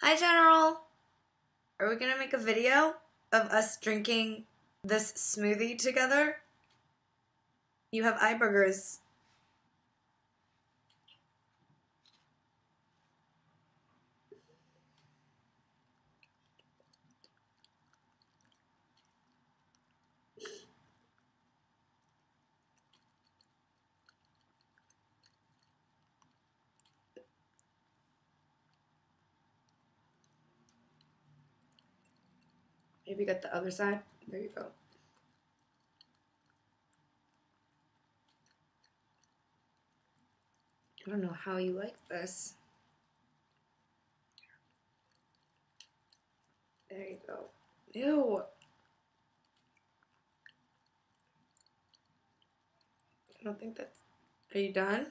Hi, General. Are we gonna make a video of us drinking this smoothie together? You have eye burgers. Maybe get the other side. There you go. I don't know how you like this. There you go. Ew. I don't think that's. Are you done?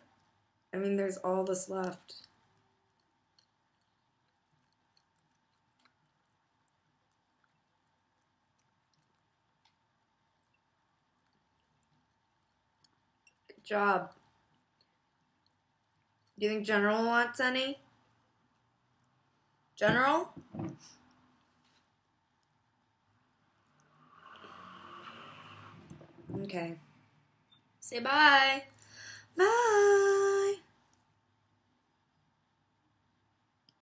I mean, there's all this left. Job. Do you think General wants any? General? Okay. Say bye.